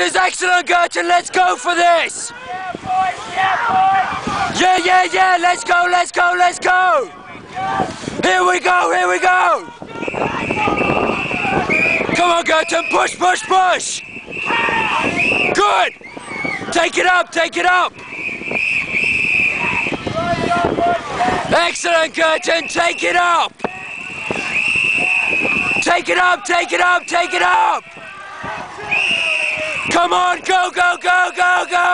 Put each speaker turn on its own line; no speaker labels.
is excellent, Girton. Let's go for this.
Yeah, boys, yeah, boys.
Yeah, yeah, yeah. Let's go, let's go, let's go. Here we go, here we go. Come on, Girton. Push, push, push. Good. Take it up, take it up. Excellent, Girton. Take it up. Take it up, take it up, take it up. Come on, go, go, go, go, go.